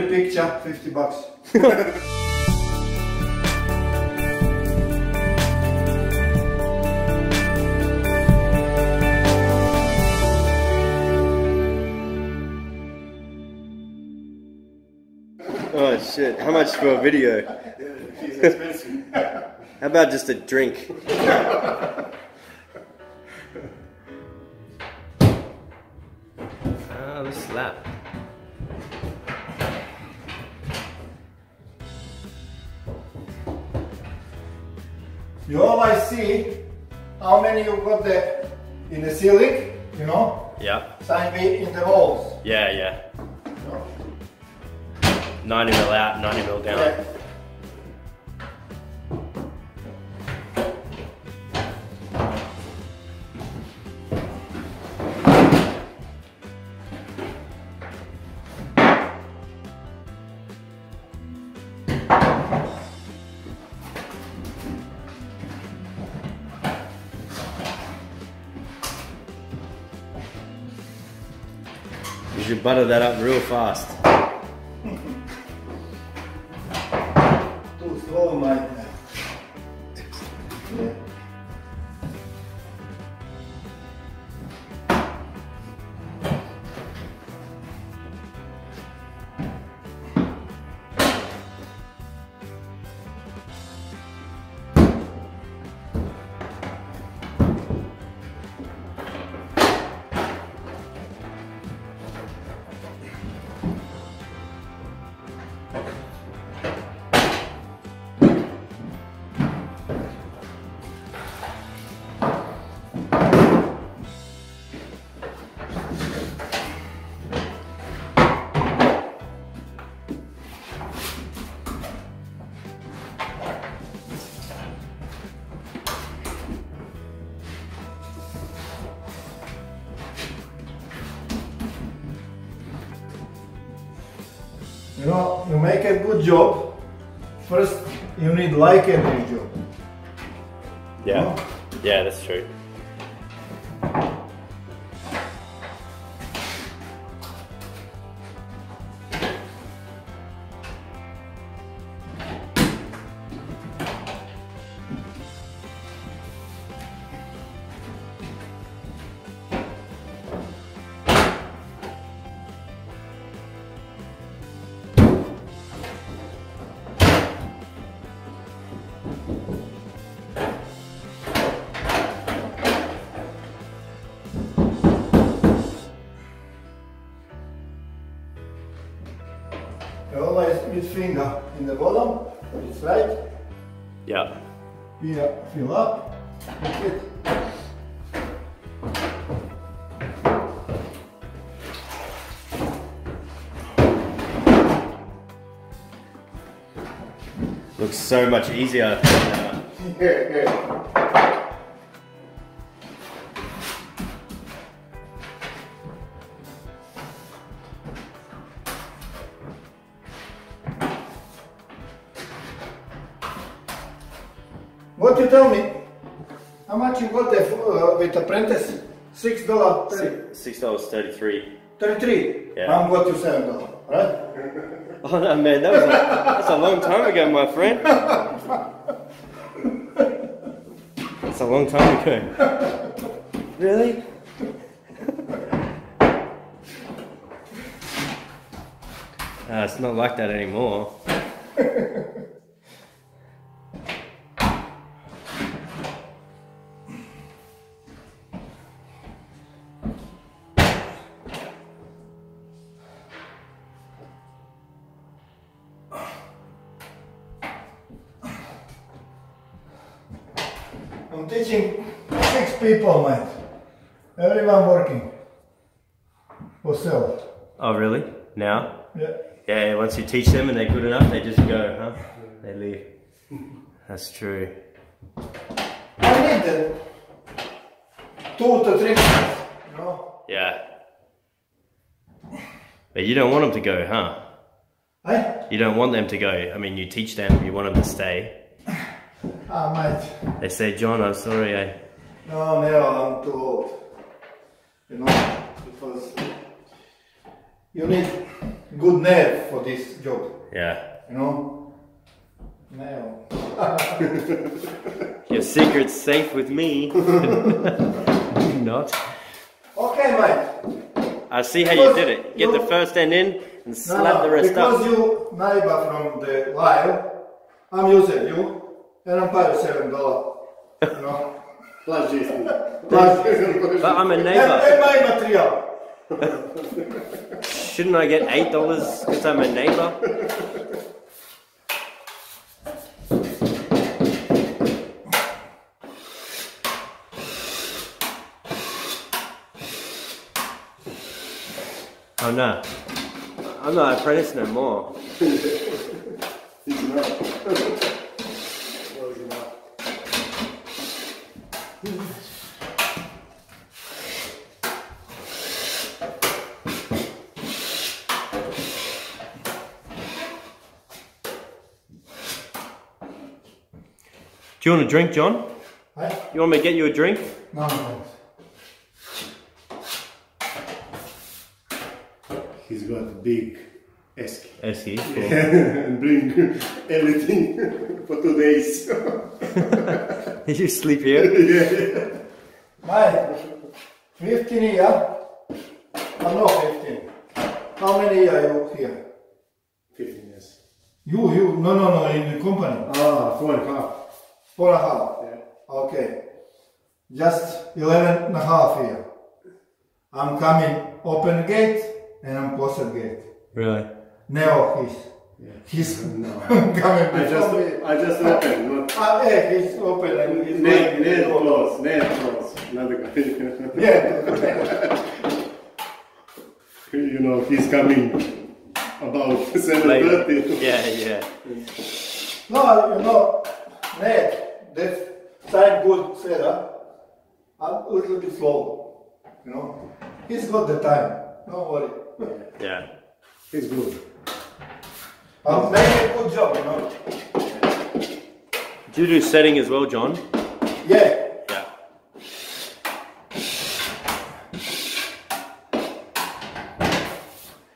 Every picture, 50 bucks. Oh shit, how much for a video? How about just a drink? Ah, the slap. You always see how many you got there in the ceiling, you know, Yeah. same way in the walls. Yeah, yeah. you know. 90 mil out, 90 mil down. Yeah. You butter that up real fast. Too slow, my. You know, you make a good job. First, you need like a every job. Yeah. Yeah, that's true. Always use finger in the bottom, it's right. Yeah. Here, fill up. That's it. Looks so much easier. Yeah. What you tell me? How much you got there for, uh, with apprentice? Six dollar Six dollars thirty-three. thirty-three. Yeah. I'm got you seven dollar, right? Oh no, man, that was a, that's a long time ago, my friend. That's a long time ago. Really? Uh, it's not like that anymore. Teaching six people, man. Everyone working for sale. Oh, really? Now? Yeah. Yeah, once you teach them and they're good enough, they just go, huh? They leave. That's true. I need uh, two to three minutes, you know. Yeah. But you don't want them to go, huh? I, You don't want them to go. I mean, you teach them, you want them to stay. Ah, mate. They say, John, I'm sorry, I. No, no, I'm too old. You know, because you need good nerve for this job. Yeah. You know. Nail. Your secret's safe with me. Not. Okay, mate. I see how you did it. Get the first end in and slap the rest because up. you neighbor from the Lyle, I'm using you, and I'm paying seven dollar. You know. Plus GST. But I'm a neighbor. and my material. Shouldn't I get eight dollars because I'm a neighbor? Oh no. I'm not an apprentice no more. It's not. Close enough. Do you want a drink, John? Hey? You want me to get you a drink? No, no. He's got a big esky. Esky. and bring everything for two days. you sleep here? Mate, 15 year. I'm not 15. How many year you here? 15 years. You, you, no, no, no, in the company. Ah, four and a half. Four and a half. Yeah. Okay. Just 11 and a half here. I'm coming open gate and I'm closed gate. Really? Neo he's. Yeah. He's No. coming I before me. just, I just opened, not Ah, yeah, he's open and he's net, going net close, net close. Not the Yeah. You know, he's coming about 7.30. Yeah, yeah. no, you know, Ned, this side good setup, I'm a little bit slow. You know, he's got the time. Don't worry. Yeah. He's good. I'm making a good job, you know. Do you do setting as well, John? Yeah. Yeah.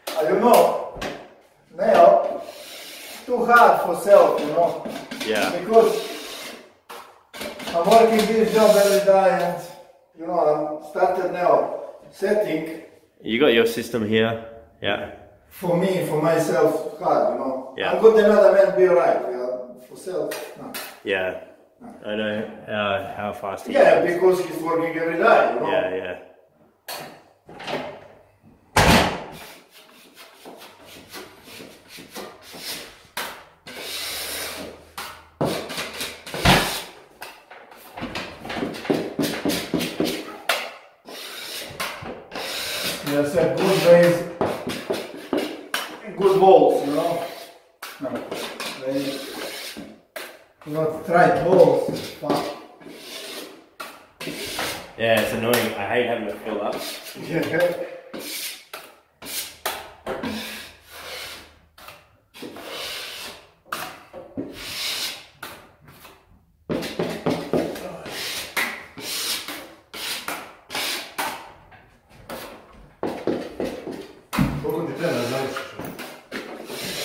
I don't know, now, too hard for self, you know, Yeah. because I'm working this job every day and, you know, I'm started now setting You got your system here. Yeah. For me, for myself, hard, you know. Yeah. I'm good another man be right, yeah, for self, no. Yeah. I know uh, how fast Yeah, goes. because he's working every day, you know. Yeah, yeah. Yeah, set good base, good balls, you know. No, they not right balls, fuck. Yeah, it's annoying. I hate having to fill up. Yeah.